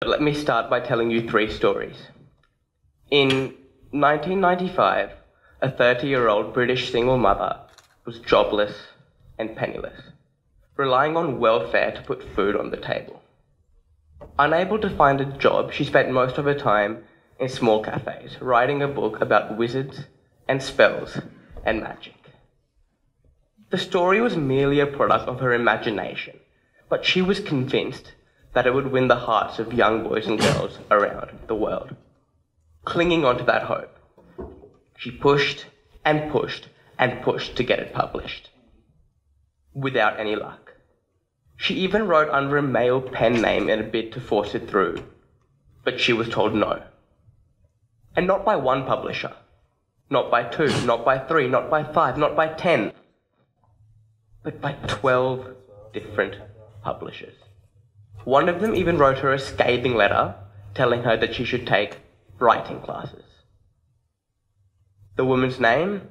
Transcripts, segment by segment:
But let me start by telling you three stories. In 1995, a 30 year old British single mother was jobless and penniless, relying on welfare to put food on the table. Unable to find a job, she spent most of her time in small cafes, writing a book about wizards and spells and magic. The story was merely a product of her imagination, but she was convinced that it would win the hearts of young boys and girls around the world. Clinging onto that hope, she pushed and pushed and pushed to get it published. Without any luck. She even wrote under a male pen name in a bid to force it through, but she was told no. And not by one publisher, not by two, not by three, not by five, not by ten, but by 12 different publishers. One of them even wrote her a scathing letter telling her that she should take writing classes. The woman's name?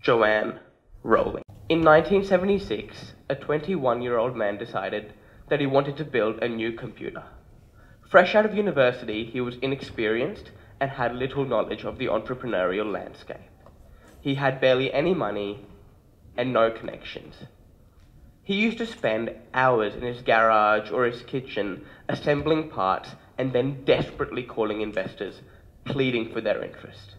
Joanne Rowling. In 1976, a 21 year old man decided that he wanted to build a new computer. Fresh out of university, he was inexperienced and had little knowledge of the entrepreneurial landscape. He had barely any money and no connections. He used to spend hours in his garage or his kitchen assembling parts and then desperately calling investors, pleading for their interest.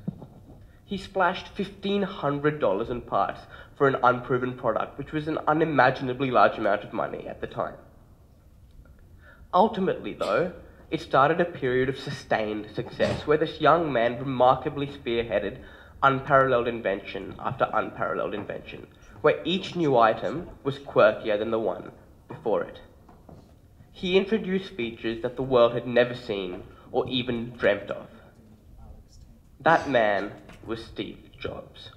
He splashed $1,500 in parts for an unproven product, which was an unimaginably large amount of money at the time. Ultimately, though, it started a period of sustained success where this young man remarkably spearheaded unparalleled invention after unparalleled invention, where each new item was quirkier than the one before it. He introduced features that the world had never seen or even dreamt of. That man was Steve Jobs.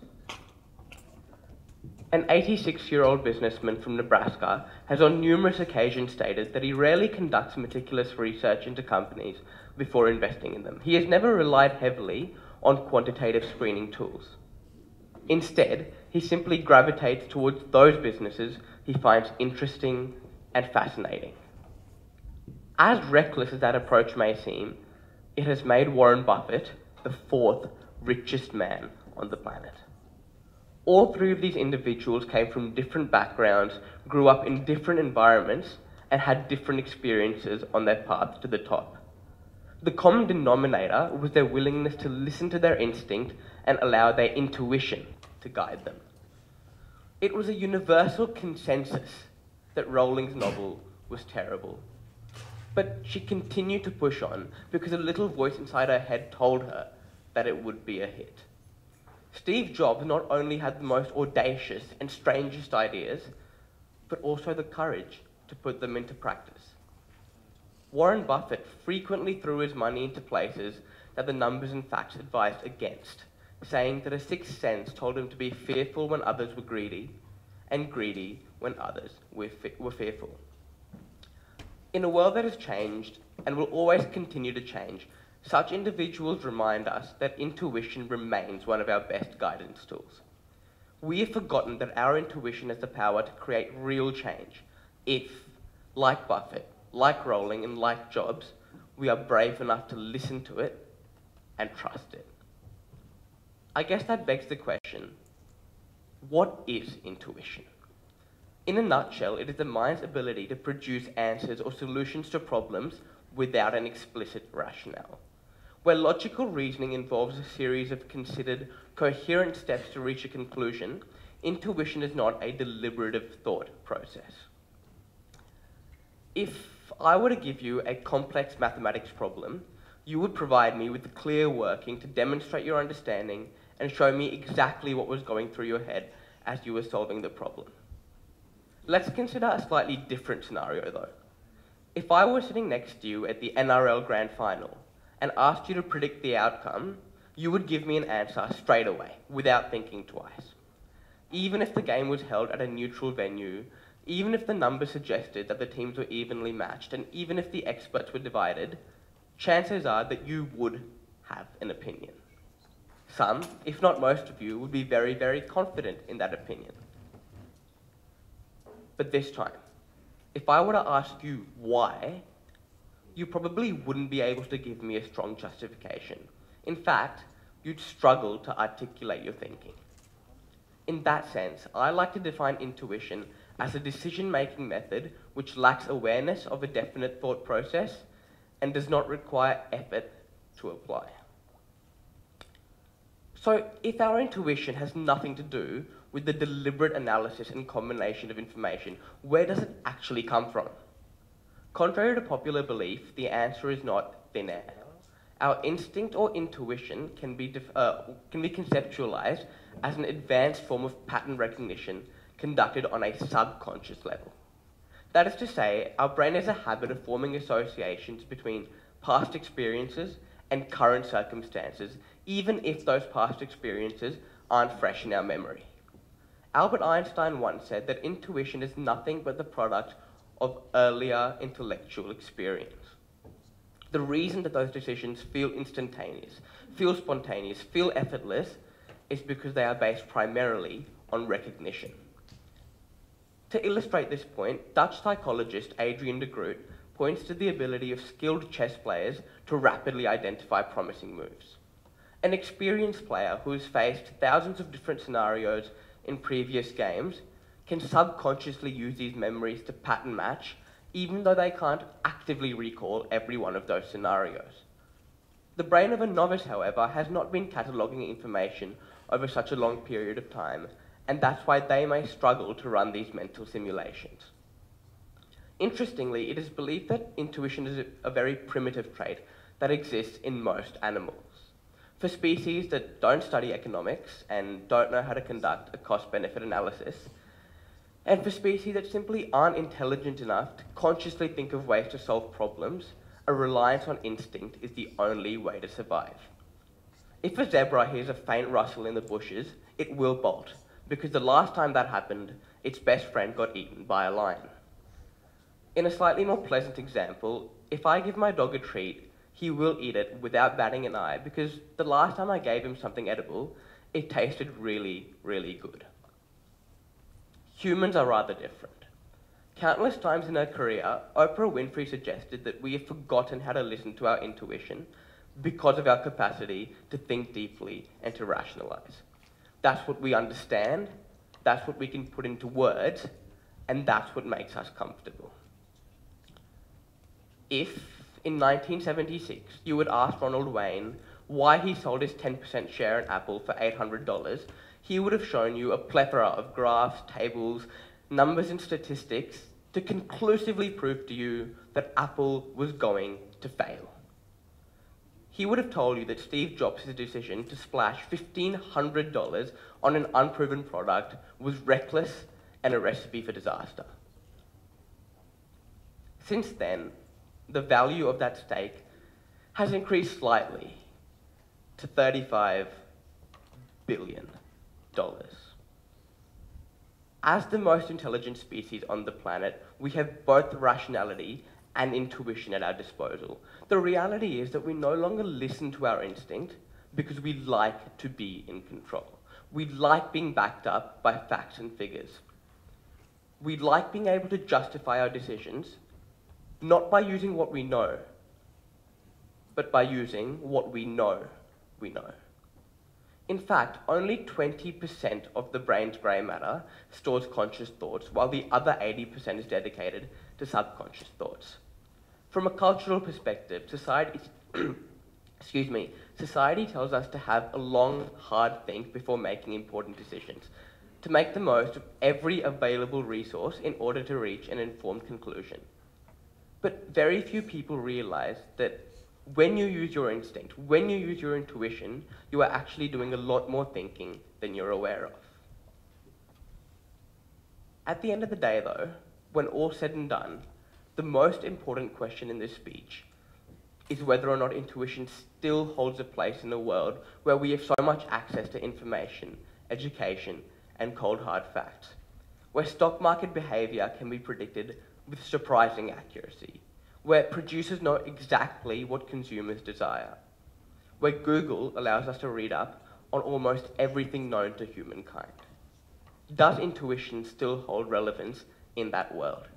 An 86 year old businessman from Nebraska has on numerous occasions stated that he rarely conducts meticulous research into companies before investing in them. He has never relied heavily on quantitative screening tools. Instead, he simply gravitates towards those businesses he finds interesting and fascinating. As reckless as that approach may seem, it has made Warren Buffett the fourth richest man on the planet. All three of these individuals came from different backgrounds, grew up in different environments, and had different experiences on their path to the top. The common denominator was their willingness to listen to their instinct and allow their intuition to guide them. It was a universal consensus that Rowling's novel was terrible. But she continued to push on because a little voice inside her head told her that it would be a hit. Steve Jobs not only had the most audacious and strangest ideas, but also the courage to put them into practice. Warren Buffett frequently threw his money into places that the numbers and facts advised against, saying that a sixth sense told him to be fearful when others were greedy, and greedy when others were, were fearful. In a world that has changed and will always continue to change, such individuals remind us that intuition remains one of our best guidance tools. We have forgotten that our intuition has the power to create real change if, like Buffett, like Rowling, and like Jobs, we are brave enough to listen to it and trust it. I guess that begs the question what is intuition? In a nutshell, it is the mind's ability to produce answers or solutions to problems without an explicit rationale. Where logical reasoning involves a series of considered, coherent steps to reach a conclusion, intuition is not a deliberative thought process. If I were to give you a complex mathematics problem, you would provide me with the clear working to demonstrate your understanding and show me exactly what was going through your head as you were solving the problem. Let's consider a slightly different scenario though. If I were sitting next to you at the NRL Grand Final and asked you to predict the outcome, you would give me an answer straight away, without thinking twice. Even if the game was held at a neutral venue, even if the numbers suggested that the teams were evenly matched, and even if the experts were divided, chances are that you would have an opinion. Some, if not most of you, would be very, very confident in that opinion. But this time, if I were to ask you why, you probably wouldn't be able to give me a strong justification. In fact, you'd struggle to articulate your thinking. In that sense, I like to define intuition as a decision making method which lacks awareness of a definite thought process and does not require effort to apply. So, if our intuition has nothing to do with the deliberate analysis and combination of information, where does it actually come from? Contrary to popular belief, the answer is not thin air. Our instinct or intuition can be, uh, can be conceptualized as an advanced form of pattern recognition conducted on a subconscious level. That is to say, our brain has a habit of forming associations between past experiences and current circumstances, even if those past experiences aren't fresh in our memory. Albert Einstein once said that intuition is nothing but the product of earlier intellectual experience. The reason that those decisions feel instantaneous, feel spontaneous, feel effortless, is because they are based primarily on recognition. To illustrate this point, Dutch psychologist Adrian de Groot points to the ability of skilled chess players to rapidly identify promising moves. An experienced player who has faced thousands of different scenarios in previous games can subconsciously use these memories to pattern match, even though they can't actively recall every one of those scenarios. The brain of a novice, however, has not been cataloguing information over such a long period of time, and that's why they may struggle to run these mental simulations. Interestingly, it is believed that intuition is a very primitive trait that exists in most animals. For species that don't study economics and don't know how to conduct a cost benefit analysis, and for species that simply aren't intelligent enough to consciously think of ways to solve problems, a reliance on instinct is the only way to survive. If a zebra hears a faint rustle in the bushes, it will bolt, because the last time that happened, its best friend got eaten by a lion. In a slightly more pleasant example, if I give my dog a treat he will eat it without batting an eye because the last time I gave him something edible, it tasted really, really good. Humans are rather different. Countless times in her career, Oprah Winfrey suggested that we have forgotten how to listen to our intuition because of our capacity to think deeply and to rationalize. That's what we understand, that's what we can put into words, and that's what makes us comfortable. If in 1976, you would ask Ronald Wayne why he sold his 10% share in Apple for $800, he would have shown you a plethora of graphs, tables, numbers, and statistics to conclusively prove to you that Apple was going to fail. He would have told you that Steve Jobs' decision to splash $1,500 on an unproven product was reckless and a recipe for disaster. Since then, the value of that stake has increased slightly to $35 billion. As the most intelligent species on the planet, we have both rationality and intuition at our disposal. The reality is that we no longer listen to our instinct because we like to be in control. We like being backed up by facts and figures. We like being able to justify our decisions not by using what we know, but by using what we know we know. In fact, only 20% of the brain's grey matter stores conscious thoughts, while the other 80% is dedicated to subconscious thoughts. From a cultural perspective, society, excuse me, society tells us to have a long, hard think before making important decisions, to make the most of every available resource in order to reach an informed conclusion. But very few people realize that when you use your instinct, when you use your intuition, you are actually doing a lot more thinking than you're aware of. At the end of the day, though, when all said and done, the most important question in this speech is whether or not intuition still holds a place in a world where we have so much access to information, education, and cold hard facts, where stock market behavior can be predicted with surprising accuracy, where producers know exactly what consumers desire, where Google allows us to read up on almost everything known to humankind. Does intuition still hold relevance in that world?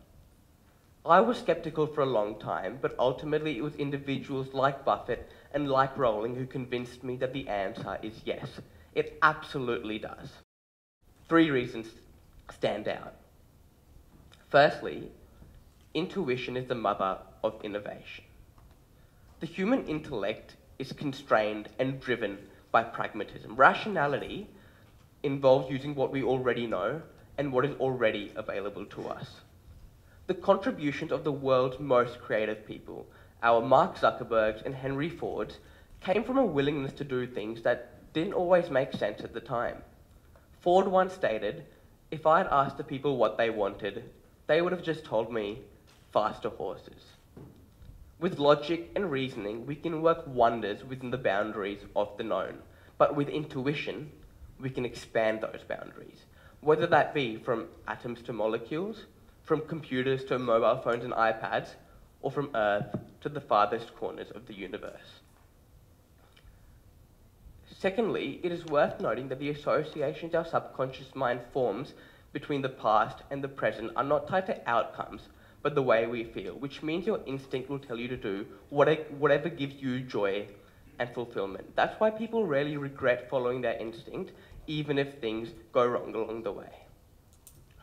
I was skeptical for a long time, but ultimately it was individuals like Buffett and like Rowling who convinced me that the answer is yes. It absolutely does. Three reasons stand out. Firstly, intuition is the mother of innovation. The human intellect is constrained and driven by pragmatism. Rationality involves using what we already know and what is already available to us. The contributions of the world's most creative people, our Mark Zuckerbergs and Henry Fords, came from a willingness to do things that didn't always make sense at the time. Ford once stated, if I had asked the people what they wanted, they would have just told me faster horses. With logic and reasoning, we can work wonders within the boundaries of the known. But with intuition, we can expand those boundaries, whether that be from atoms to molecules, from computers to mobile phones and iPads, or from Earth to the farthest corners of the universe. Secondly, it is worth noting that the associations our subconscious mind forms between the past and the present are not tied to outcomes, but the way we feel, which means your instinct will tell you to do whatever gives you joy and fulfillment. That's why people rarely regret following their instinct, even if things go wrong along the way.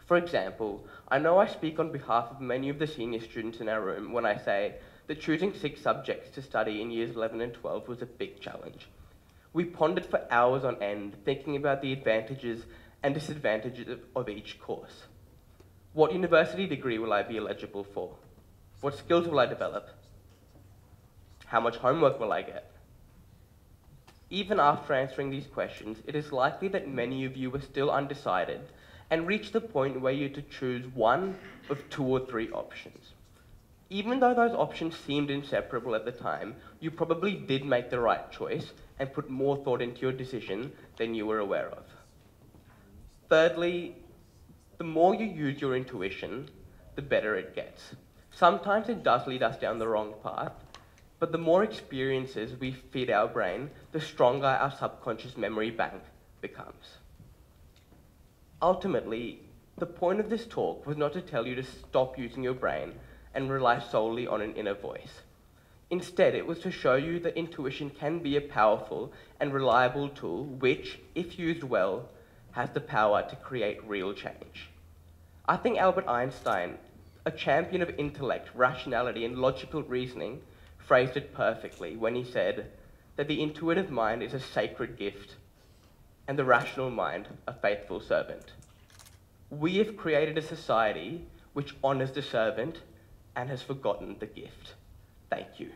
For example, I know I speak on behalf of many of the senior students in our room when I say that choosing six subjects to study in years 11 and 12 was a big challenge. We pondered for hours on end, thinking about the advantages and disadvantages of, of each course. What university degree will I be eligible for? What skills will I develop? How much homework will I get? Even after answering these questions, it is likely that many of you were still undecided and reached the point where you had to choose one of two or three options. Even though those options seemed inseparable at the time, you probably did make the right choice and put more thought into your decision than you were aware of. Thirdly, the more you use your intuition, the better it gets. Sometimes it does lead us down the wrong path, but the more experiences we feed our brain, the stronger our subconscious memory bank becomes. Ultimately, the point of this talk was not to tell you to stop using your brain and rely solely on an inner voice. Instead, it was to show you that intuition can be a powerful and reliable tool which, if used well, has the power to create real change. I think Albert Einstein, a champion of intellect, rationality, and logical reasoning, phrased it perfectly when he said that the intuitive mind is a sacred gift and the rational mind a faithful servant. We have created a society which honours the servant and has forgotten the gift. Thank you.